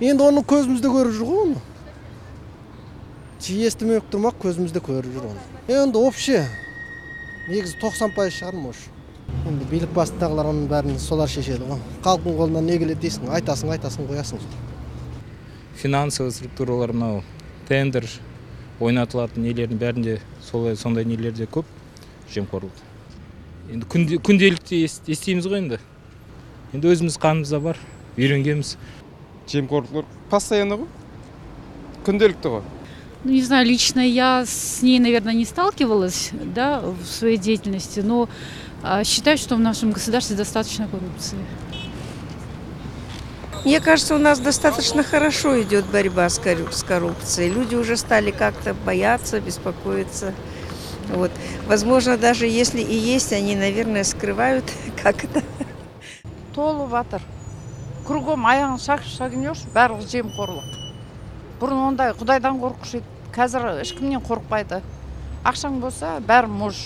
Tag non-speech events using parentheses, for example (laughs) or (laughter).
енді оны көзімізде көріп жүр ғой оны. Естімей тұрмақ көзімізде көріп жүр оны. Енді вообще негізі тоқсан пайыз шығар может енді билік басындағылар оның бәрін солар шешеді ғой. Халықтың қолынан не келеді дейсің айтасың айтасың қоясың финансовый структуралар мынау тендер ойнатылатын нелердің бәрінде солай сондай нелерде көп жемқорлық. Енді күнде, күнделікті ес- естиміз ғой енді. Енді өзіміз қанымызда бар үйренгенбіз. Жемқорлықтар постоянно ғой күнделікті ғой Ну, не знаю, лично я с ней, наверное, не сталкивалась да, в своей деятельности, но а, считаю, что в нашем государстве достаточно коррупции. Мне кажется, у нас достаточно хорошо идет борьба с корру- с коррупцией. Люди уже стали как-то бояться, беспокоиться. Вот. Возможно, даже если и есть, они, наверное, скрывают, (laughs) как это. Кругом аяғын шақ шагнешь барлығы жемқорлық. Бұрын ондай құдайдан қорқушы еді. Қазір ешкімнен қорықпайды. Ақшаң болса бәрі мұж.